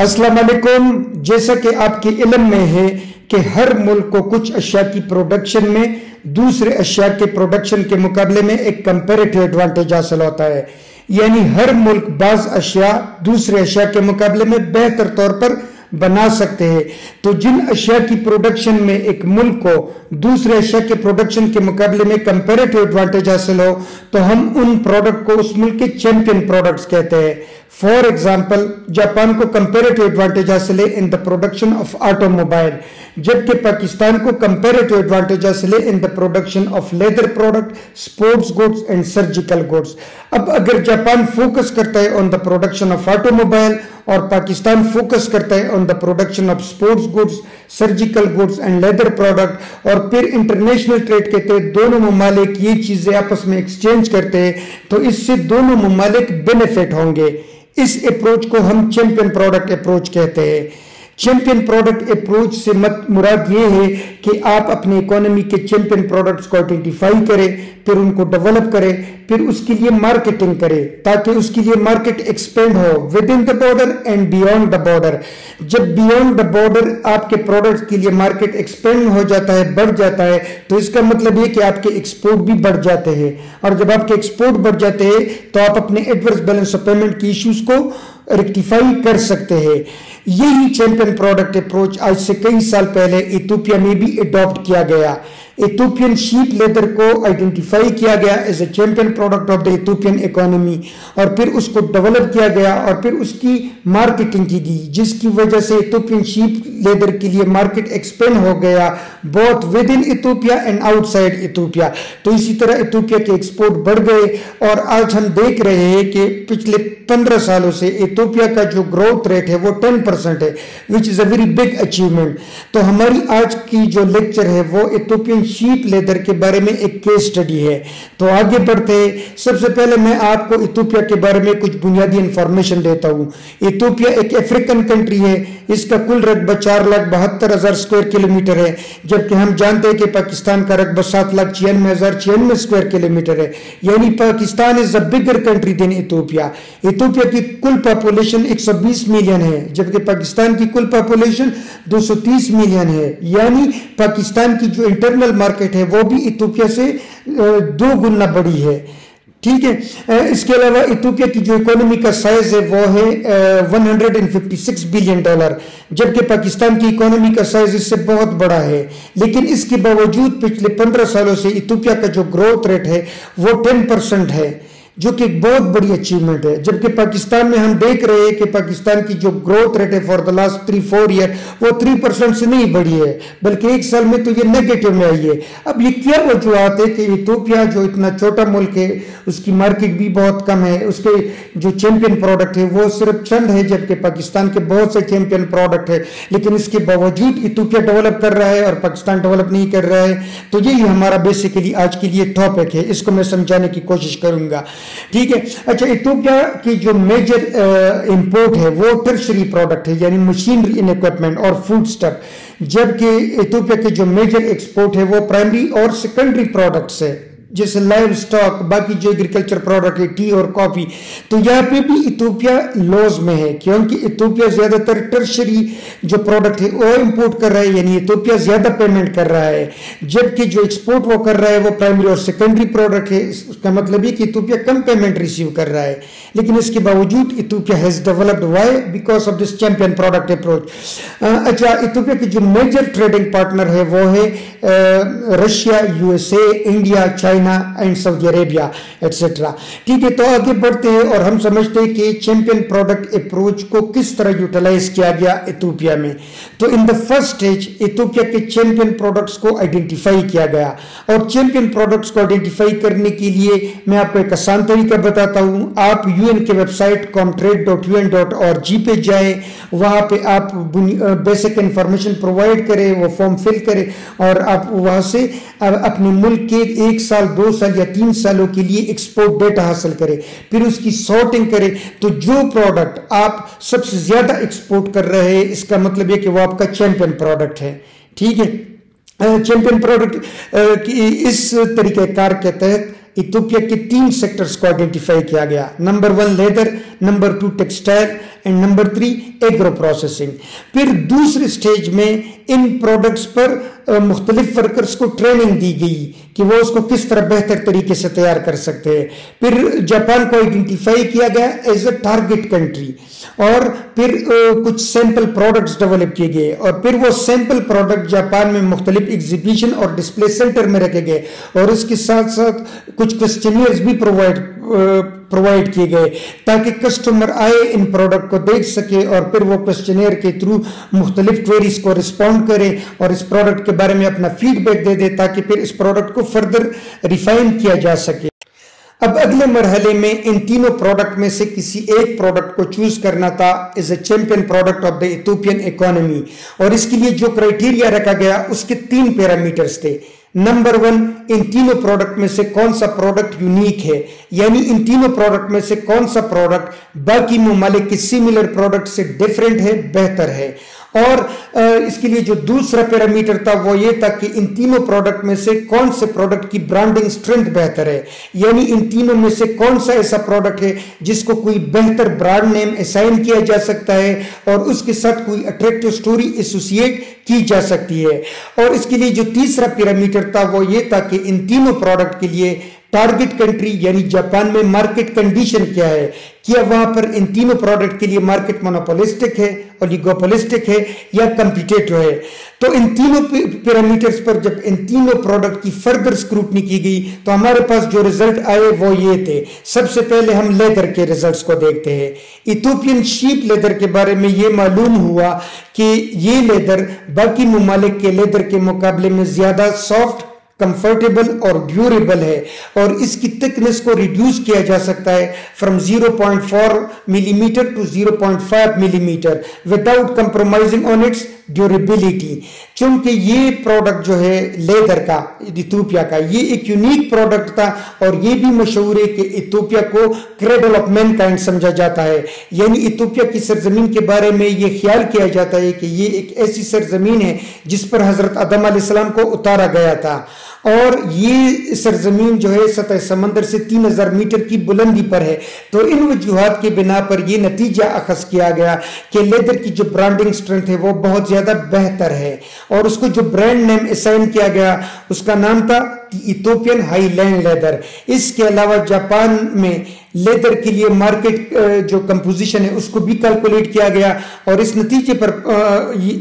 अस्सलाम वालेकुम। जैसा कि आपके इलम में है कि हर मुल्क को कुछ अशिया की प्रोडक्शन में, दूसरे अशिया के प्रोडक्शन के मुकाबले में एक कंपेरेटिव एडवांटेज हासिल होता है। यानी हर मुल्क बाज अशिया, दूसरे अशिया के मुकाबले में बेहतर तौर पर बना सकते हैं। तो जिन अशिया की प्रोडक्शन में एक मुल्क को दूसरे अशिया के प्रोडक्शन के मुकाबले में कंपेरेटिव एडवांटेज हासिल हो तो हम उन प्रोडक्ट को उस मुल्क के चैंपियन प्रोडक्ट्स कहते हैं। फॉर एग्ज़ाम्पल जापान को कंपेरेटिव एडवांटेज हासिल है in the production of automobile जबकि पाकिस्तान को कंपेरेटिव एडवांटेज हासिल है in the production of leather product sports goods and surgical goods अब अगर जापान फोकस करता है on the production of automobile और पाकिस्तान फोकस करता है on the production of sports goods surgical goods and leather product और फिर इंटरनेशनल ट्रेड के तहत दोनों ममालिक ये चीज़ें आपस में एक्सचेंज करते हैं तो इससे दोनों ममालिक बेनिफिट होंगे। इस अप्रोच को हम चैंपियन प्रोडक्ट अप्रोच कहते हैं। चैंपियन प्रोडक्ट अप्रोच से मत मुराद ये है कि आप अपनी इकोनॉमी के चैंपियन प्रोडक्ट्स को आइडेंटिफाई करें, फिर उनको डेवलप करें, फिर उसके लिए मार्केटिंग करें, ताकि उसके लिए मार्केट एक्सपेंड हो within the border and beyond the border जब बियॉन्ड द बॉर्डर आपके प्रोडक्ट्स के लिए मार्केट एक्सपेंड हो जाता है, बढ़ जाता है तो इसका मतलब ये कि आपके एक्सपोर्ट भी बढ़ जाते हैं। और जब आपके एक्सपोर्ट बढ़ जाते हैं तो आप अपने एडवर्स बैलेंस ऑफ़ पेमेंट की इश्यूज़ को रेक्टिफाई कर सकते हैं। यही चैंपियन प्रोडक्ट अप्रोच आज से कई साल पहले इथोपिया में भी अडॉप्ट किया गया। इथोपियन शीप लेदर को आइडेंटिफाई किया गया as a champion product of the Ethiopian economy और फिर उसको डेवलप किया गया और फिर उसकी मार्केटिंग की गई, जिसकी वजह से इथोपियन शीप लेदर के लिए मार्केट एक्सपेंड हो गया both within Ethiopia and outside Ethiopia तो इसी तरह इथोपिया के एक्सपोर्ट बढ़ गए और आज हम देख रहे हैं कि पिछले पंद्रह सालों से इथोपिया का जो ग्रोथ रेट है वो टेन परसेंट है which is a very big achievement तो हमारी आज की जो लेक्चर है वो इथोपियन शीप लेदर के बारे में एक केस स्टडी है। तो आगे बढ़ते सबसे पहले मैं आपको इथोपिया के बारे में कुछ बुनियादी इंफॉर्मेशन देता हूँ। इथोपिया एक अफ्रीकन कंट्री है। इसका कुल रकबा चार लाख बहत्तर हज़ार स्क्वायर किलोमीटर है। जबकि हम जानते हैं कि पाकिस्तान का रकबा सात लाख छियानवे हज़ार छियानवे स्क्वायर किलोमीटर है। यानी Pakistan is a bigger country than Ethiopia. Ethiopia की कुल पॉपुलेशन 120 मिलियन है। जबकि पाकिस्तान की कुल पॉपुलेशन 230 मिलियन है। यानी पाकिस्तान की जो इंटरनल मार्केट है, वो भी इथोपिया से दो गुना बड़ी है। ठीक है? इसके अलावा इथोपिया की जो इकोनॉमी का साइज़ है, वो है 156 बिलियन डॉलर जबकि पाकिस्तान की इकोनॉमी का साइज़ इससे बहुत बड़ा है। लेकिन इसके बावजूद पिछले 15 सालों से इथोपिया का जो ग्रोथ रेट है, वो 10 परसेंट है। जो कि एक बहुत बड़ी अचीवमेंट है, जबकि पाकिस्तान में हम देख रहे हैं कि पाकिस्तान की जो ग्रोथ रेट है for the last three four year वो थ्री परसेंट से नहीं बढ़ी है, बल्कि एक साल में तो ये नेगेटिव में आई है। अब ये क्या वजूहत है कि इथोपिया जो इतना छोटा मुल्क है, उसकी मार्केट भी बहुत कम है, उसके जो चैंपियन प्रोडक्ट है, वो सिर्फ़ चंद है, जबकि पाकिस्तान के बहुत से चैंपियन प्रोडक्ट है। लेकिन इसके बावजूद इथोपिया डेवलप कर रहा है और पाकिस्तान डेवलप नहीं कर रहा है तो यही हमारा बेसिकली आज के लिए टॉपिक है। इसको मैं समझाने की कोशिश करूँगा। ठीक है? अच्छा इथोपिया की जो मेजर इंपोर्ट है, वो टर्शरी प्रोडक्ट है, यानी मशीनरी इन इक्विपमेंट और फ़ूड स्टफ़ जबकि इथोपिया के जो मेजर एक्सपोर्ट है, वो प्राइमरी और सेकेंडरी प्रोडक्ट्स है। जैसे लाइव स्टॉक बाकी जो एग्रीकल्चर प्रोडक्ट है टी और कॉफ़ी तो यहाँ पे भी इथोपिया लॉज में है, क्योंकि इथोपिया ज़्यादातर टर्शरी जो प्रोडक्ट है, वो इंपोर्ट कर रहा है, यानी इथोपिया ज़्यादा पेमेंट कर रहा है। जबकि जो एक्सपोर्ट वो कर रहा है, वो प्राइमरी और सेकेंडरी प्रोडक्ट है उसका मतलब है कि इथोपिया कम पेमेंट रिसीव कर रहा है। लेकिन इसके बावजूद Ethiopia has developed why because of this champion product approach अच्छा इथोपिया की जो मेजर ट्रेडिंग पार्टनर है, वो है Russia USA India China and Saudi Arabia etcetera ठीक है तो आगे बढ़ते हैं और हम समझते हैं कि चैंपियन प्रोडक्ट अप्रोच को किस तरह यूटिलाइज किया गया इथोपिया में। तो in the first stage Ethiopia के चैंपियन प्रोडक्ट्स को आइडेंटिफाई किया गया। और चैंपियन प्रोडक्ट्स को आइडेंटिफाई करने के लिए मैं आपको एक आसान तरीका बताता हूँ। आप यूएन के website comtrade dot U N dot org पे जाए। वहाँ पे आप बेसिक इंफॉर्मेशन प्रोवाइड करें, वो फॉर्म फिल करें और आप वहाँ से अपने मुल्क के एक साल, दो साल या तीन सालों के लिए एक्सपोर्ट डेटा हासिल करें। फिर उसकी सॉर्टिंग करें। तो जो प्रोडक्ट आप सबसे ज़्यादा एक्सपोर्ट कर रहे हैं, इसका मतलब है कि वो आपका चैंपियन प्रोडक्ट है। ठीक है? चैंपियन प्रोडक्ट इस तरीके कार के तहत इथोपिया के तीन सेक्टर्स को आइडेंटिफाई किया गया। Number one leather number two textile and number three agro processing फिर दूसरे स्टेज में इन प्रोडक्ट्स पर मुख्तलिफ़ वर्कर्स को ट्रेनिंग दी गई कि वो उसको किस तरह बेहतर तरीके से तैयार कर सकते हैं। फिर जापान को आइडेंटिफाई किया गया एज अ टारगेट कंट्री और फिर कुछ सैंपल प्रोडक्ट्स डेवलप किए गए और फिर वो सैंपल प्रोडक्ट जापान में मुख्तलिफ़ एग्जीबिशन और डिस्प्ले सेंटर में रखे गए और इसके साथ साथ कुछ क्वेश्चनियर्स भी प्रोवाइड प्रोवाइड किए गए, ताकि कस्टमर आए, इन प्रोडक्ट को देख सके और फिर वो क्वेश्चनियर के थ्रू मुख्तलिफ़ क्वेरीज को रिस्पॉन्ड करे और इस प्रोडक्ट के बारे में अपना फीडबैक दे दे, ताकि फिर इस प्रोडक्ट को फर्दर रिफाइन किया जा सके। अब अगले मरहले में इन तीनों प्रोडक्ट में से किसी एक प्रोडक्ट को चूज़ करना था is a champion product of the Ethiopian economy और इसके लिए जो क्राइटेरिया रखा गया, उसके तीन पैरामीटर्स थे। नंबर वन इन तीनों प्रोडक्ट में से कौन सा प्रोडक्ट यूनिक है? यानी इन तीनों प्रोडक्ट में से कौन सा प्रोडक्ट बाकी ममालिक सिमिलर प्रोडक्ट से डिफरेंट है, बेहतर है? और इसके लिए जो दूसरा पैरामीटर था वो ये था कि इन तीनों प्रोडक्ट में से कौन से प्रोडक्ट की ब्रांडिंग स्ट्रेंथ बेहतर है? यानी इन तीनों में से कौन सा ऐसा प्रोडक्ट है जिसको कोई बेहतर ब्रांड नेम असाइन किया जा सकता है और उसके साथ कोई अट्रैक्टिव स्टोरी एसोसिएट की जा सकती है? और इसके लिए जो तीसरा पैरामीटर था वो ये था कि इन तीनों प्रोडक्ट के लिए टारगेट कंट्री यानी जापान में मार्केट कंडीशन क्या है? क्या वहाँ पर इन तीनों प्रोडक्ट के लिए मार्केट मोनोपोलिस्टिक है ओलिगोपोलिस्टिक है, या कंपिटेटिव है। तो इन तीनों पैरामीटर्स पर जब इन तीनों प्रोडक्ट की फर्दर स्क्रूटनी की गई तो हमारे पास जो रिज़ल्ट आए वो ये थे। सबसे पहले हम लेदर के रिजल्ट्स को देखते हैं। इथोपियन शीप लेदर के बारे में ये मालूम हुआ कि ये लेदर बाकी ममालिक के लेदर के मुकाबले में ज़्यादा सॉफ्ट कंफर्टेबल और ड्यूरेबल है और इसकी थिकनेस को रिड्यूस किया जा सकता है from 0.4 millimetre to 0.5 millimetre without compromising on its durability क्योंकि ये प्रोडक्ट जो है लेदर का इथोपिया का, ये एक यूनिक प्रोडक्ट था और ये भी मशहूर है कि इथोपिया को क्रेडल ऑफ़ मैन काइंड समझा जाता है। यानी इथोपिया की सरजमीन के बारे में ये ख्याल किया जाता है कि ये एक ऐसी सरजमीन है जिस पर हज़रत सलाम को उतारा गया था। और ये सरजमीन जो है सतह समंदर से तीन हज़ार मीटर की बुलंदी पर है। तो इन वजूहत के बिना पर यह नतीजा अखज किया गया कि लेदर की जो ब्रांडिंग स्ट्रेंथ है, वो बहुत ज़्यादा बेहतर है। और उसको जो ब्रांड नेम असाइन किया गया, उसका नाम था इथोपियन हाईलैंड लेदर। इसके अलावा जापान में लेदर के लिए मार्केट जो कंपोजिशन है, उसको भी कैलकुलेट किया गया और इस नतीजे पर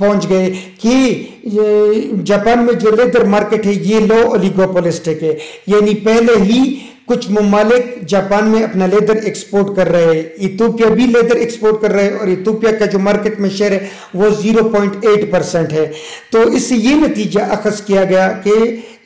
पहुँच गए कि जापान में जो लेदर मार्केट है, ये लो ओलिगोपोलिस्टिक है। यानी पहले ही कुछ ममालिक जापान में अपना लेदर एक्सपोर्ट कर रहे हैं। इथोपिया भी लेदर एक्सपोर्ट कर रहे हैं और इथोपिया का जो मार्केट में शेयर है, वो 0.8 परसेंट है। तो इससे ये नतीजा अखज किया गया कि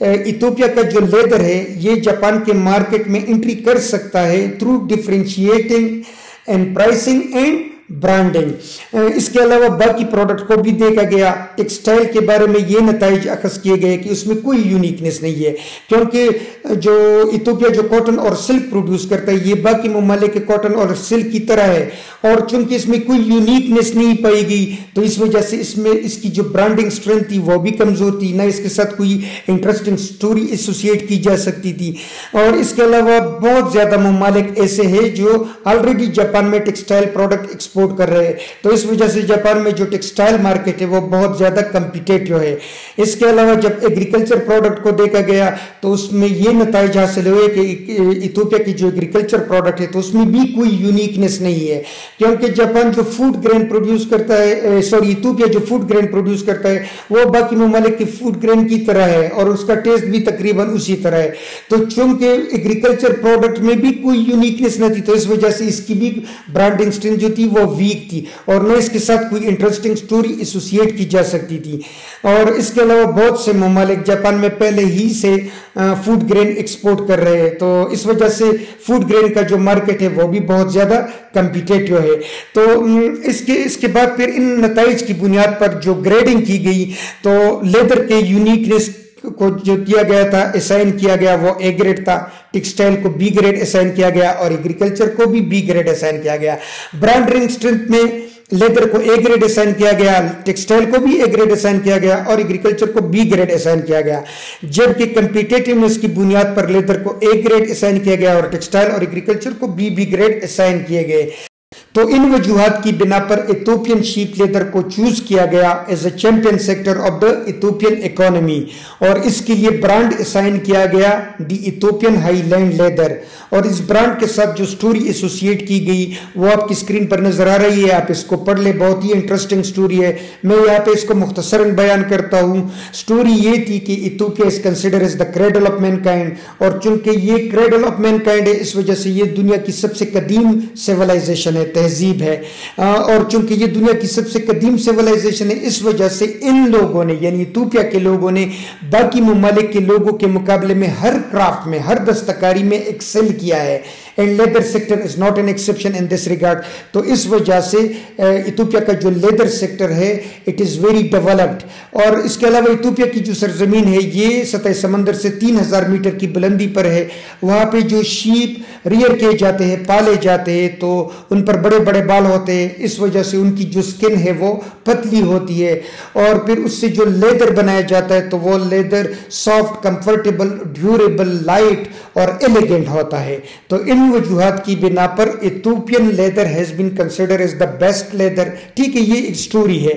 इथोपिया का जो लेदर है, ये जापान के मार्केट में एंट्री कर सकता है through differentiating and pricing and branding इसके अलावा बाकी प्रोडक्ट को भी देखा गया। टेक्सटाइल के बारे में ये नतज अखज किए गए कि उसमें कोई यूनिकनेस नहीं है, क्योंकि जो इथोपिया जो कॉटन और सिल्क प्रोड्यूस करता है, ये बाकी ममालिक कॉटन और सिल्क की तरह है। और चूँकि इसमें कोई यूनिकनेस नहीं पाई गई तो इस वजह से इसमें इसकी जो ब्रांडिंग स्ट्रेंथ थी, वो भी कमज़ोर थी। ना इसके साथ कोई इंटरेस्टिंग स्टोरी एसोसिएट की जा सकती थी। और इसके अलावा बहुत ज़्यादा ममालिक ऐसे है जो ऑलरेडी जापान में टेक्सटाइल प्रोडक्ट एक्सपोर्ट कर रहे हैं। तो इस वजह से जापान में जो टेक्सटाइल मार्केट है, वो बहुत ज़्यादा कम्पिटेटिव है। इसके अलावा जब एग्रीकल्चर प्रोडक्ट को देखा गया तो उसमें ये नतज हासिल हुए कि इथोपिया की जो एग्रीकल्चर प्रोडक्ट है तो उसमें भी कोई यूनिकनेस नहीं है। क्योंकि जापान जो फ़ूड ग्रेन प्रोड्यूस करता है सॉरी इथोपिया जो फ़ूड ग्रेन प्रोड्यूस करता है, वो बाकी ममालिक की फ़ूड ग्रेन की तरह है और उसका टेस्ट भी तकरीबन उसी तरह है। तो चूँकि एग्रीकल्चर प्रोडक्ट में भी कोई यूनिकनेस नहीं थी तो इस वजह से इसकी भी ब्रांडिंग स्ट्रेंथ जो थी, वो वीक थी और न इसके साथ कोई इंटरेस्टिंग स्टोरी एसोसिएट की जा सकती थी। और इसके अलावा बहुत से ममालिक जापान में पहले ही से फ़ूड ग्रेन एक्सपोर्ट कर रहे हैं। तो इस वजह से फ़ूड ग्रेन का जो मार्केट है, वो भी बहुत ज़्यादा कंपिटेटिव है। तो इसके इसके बाद फिर इन नतज की बुनियाद पर जो ग्रेडिंग की गई तो लेदर के यूनिकनेस को जो दिया गया था असाइन किया गया, वो ए ग्रेड था। टेक्सटाइल को बी ग्रेड असाइन किया गया और एग्रीकल्चर को भी बी ग्रेड असाइन किया गया। ब्रांड रिंग स्ट्रेंथ में लेदर को ए ग्रेड असाइन किया गया टेक्सटाइल को भी ए ग्रेड असाइन किया गया और एग्रीकल्चर को बी ग्रेड असाइन किया गया। जबकि कंपिटेटिवनेस की बुनियाद पर लेदर को ए ग्रेड असाइन किया गया और टेक्सटाइल और एग्रीकल्चर को बी बी ग्रेड असाइन किए गए। तो इन वजूहत की बिना पर इथोपियन शीप लेदर को चूज़ किया गया as a champion sector of the Ethiopian economy और इसके लिए ब्रांड असाइन किया गया द इथोपियन हाईलैंड लेदर और इस ब्रांड के साथ जो स्टोरी एसोसिएट की गई, वो आपकी स्क्रीन पर नज़र आ रही है। आप इसको पढ़ ले, बहुत ही इंटरेस्टिंग स्टोरी है। मैं यहाँ पे इसको मुख्तसरन बयान करता हूँ। स्टोरी ये थी कि Ethiopia is consider is the cradle of mankind और चूँकि ये क्रेडल ऑफ़ मैन काइंड है, इस वजह से ये दुनिया की सबसे कदीम सिविलाइजेशन है तहजीब है। और चूँकि ये दुनिया की सबसे कदीम सिविलाइजेशन है, इस वजह से इन लोगों ने, यानी इथोपिया के लोगों ने, बाकी ममालिक के लोगों के मुकाबले में हर क्राफ्ट में, हर दस्तकारी में एक्सेल किया है। And leather sector is not an exception in this regard तो इस वजह से इथोपिया का जो लेदर सेक्टर है इट इज़ वेरी डेवलप्ड और इसके अलावा इथोपिया की जो सरजमीन है, ये सतह समंदर से तीन हज़ार मीटर की बुलंदी पर है। वहाँ पे जो शीप रियर किए जाते हैं, पाले जाते हैं तो उन पर बड़े बड़े बाल होते हैं। इस वजह से उनकी जो स्किन है वो पतली होती है। और फिर उससे जो लेदर बनाया जाता है तो वो leather soft comfortable durable light और एलिगेंट होता है। तो इन वजूहत की बिना पर Ethiopian leather has been consider is the best leather ठीक है, ये एक स्टोरी है।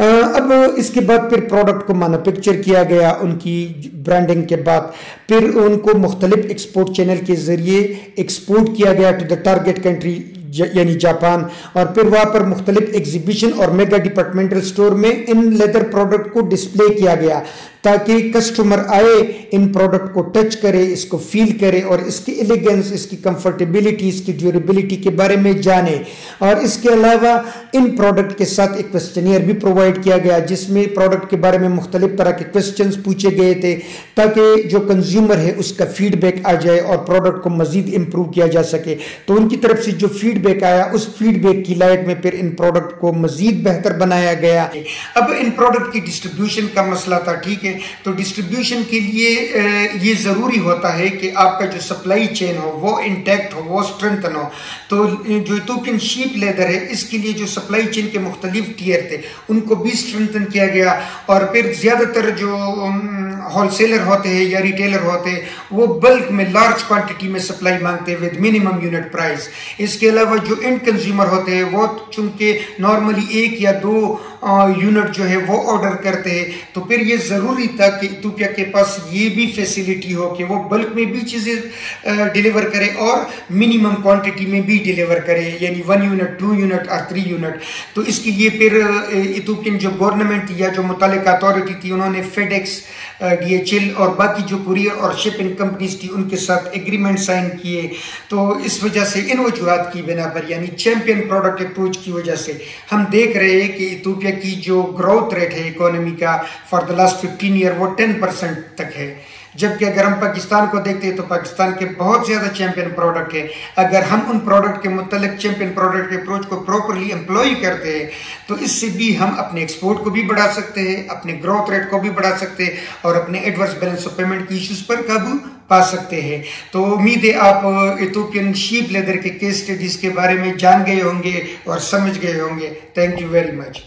अब इसके बाद फिर प्रोडक्ट को मैनुफेक्चर किया गया, उनकी ब्रांडिंग के बाद। फिर उनको मुख्तलिफ़ एक्सपोर्ट चैनल के ज़रिए एक्सपोर्ट किया गया टू द टारगेट कंट्री यानी जापान। और फिर वहाँ पर मुख्तलिफ़ एग्जीबिशन और मेगा डिपार्टमेंटल स्टोर में इन लेदर प्रोडक्ट को डिस्प्ले किया गया। ताकि कस्टमर आए, इन प्रोडक्ट को टच करे, इसको फील करे और इसकी एलिगेंस इसकी कंफर्टेबिलिटी इसकी ड्यूरेबिलिटी के बारे में जाने। और इसके अलावा इन प्रोडक्ट के साथ एक क्वेश्चनियर भी प्रोवाइड किया गया, जिसमें प्रोडक्ट के बारे में मुख्तलिफ़ तरह के क्वेश्चन पूछे गए थे, ताकि जो कंज्यूमर है उसका फीडबैक आ जाए और प्रोडक्ट को मजीद इम्प्रूव किया जा सके। तो उनकी तरफ़ से जो फीडबैक आया, उस फीडबैक की लाइट में फिर इन प्रोडक्ट को मजीद बेहतर बनाया गया। अब इन प्रोडक्ट की डिस्ट्रीब्यूशन का मसला था, ठीक है? तो डिस्ट्रीब्यूशन के लिए ये ज़रूरी होता है कि आपका जो सप्लाई चेन हो, वो इंटैक्ट हो, वो स्ट्रेंथन हो। तो जो इथोपियन शीप लेदर है, इसके लिए जो सप्लाई चेन के मुख्तलिफ़ टीयर थे, उनको भी स्ट्रेंथन किया गया। और फिर ज़्यादातर जो होलसेलर होते हैं या रिटेलर होते हैं, वो बल्क में लार्ज क्वांटिटी में सप्लाई मांगते हैं विद मिनिमम यूनिट प्राइस इसके अलावा जो एंड कंज्यूमर होते हैं, वो चूँकि नॉर्मली एक या दो यूनिट जो है वो ऑर्डर करते हैं। तो फिर ये ज़रूरी था कि इथोपिया के पास ये भी फैसिलिटी हो कि वो बल्क में भी चीज़ें डिलीवर करें और मिनिमम क्वांटिटी में भी डिलीवर करें। यानी वन यूनिट टू यूनिट और थ्री यूनिट तो इसके लिए फिर इथोपियन जो गवर्नमेंट या जो मुतल अथॉरिटी थी, उन्होंने फेडेक्स डीएचएल और बाकी जो कुरियर और शिपिंग कंपनीज़ थी, उनके साथ एग्रीमेंट साइन किए। तो इस वजह से इन वजूहत की बिना पर, यानी चैम्पियन प्रोडक्ट अप्रोच की वजह से, हम देख रहे हैं कि इथोपिया की जो ग्रोथ रेट है इकोनॉमी का for the last fifteen year वो टेन परसेंट तक है। जबकि अगर हम पाकिस्तान को देखते हैं तो पाकिस्तान के बहुत ज़्यादा चैंपियन प्रोडक्ट है। अगर हम उन प्रोडक्ट के मुतलक चैंपियन प्रोडक्ट के अप्रोच को प्रॉपरली एम्प्लॉय करते हैं तो इससे भी हम अपने एक्सपोर्ट को भी बढ़ा सकते हैं, अपने ग्रोथ रेट को भी बढ़ा सकते हैं, और अपने एडवर्स बैलेंस ऑफ़ पेमेंट की इश्यूज़ पर काबू पा सकते हैं। तो उम्मीद है आप इथोपियन शीप लेदर के केस स्टडीज़ के बारे में जान गए होंगे और समझ गए होंगे। Thank you very much